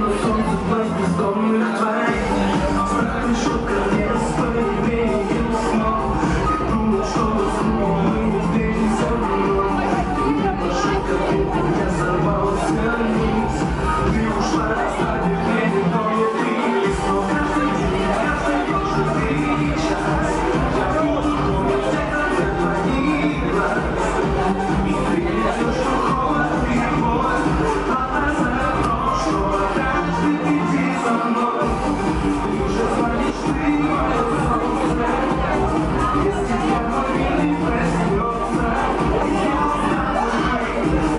move.